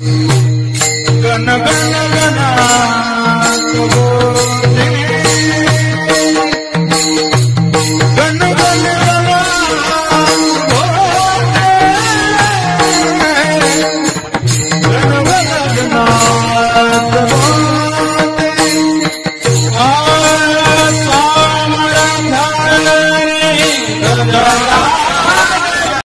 Gonna, gonna, gonna.